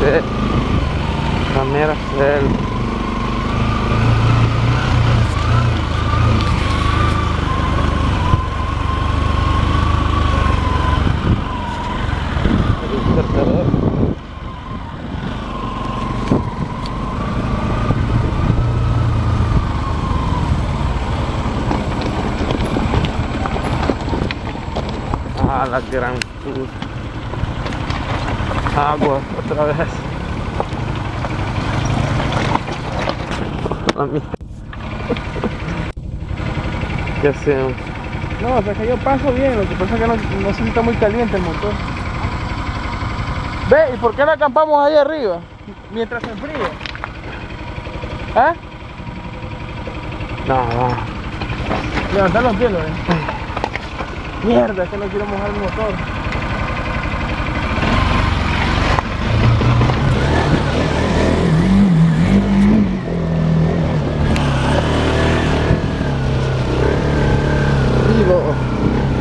de Camera Cell Ah, la gran puta Agua, otra vez. La mierda. ¿Qué hacemos? No, o sea que yo paso bien, lo que pasa es que no, no si está muy caliente el motor. Ve, ¿y por qué no acampamos ahí arriba? Mientras se enfría. ¿Ah? No, no. Levantar los pielos, eh. Mierda, es que no quiero mojar el motor. Yeah.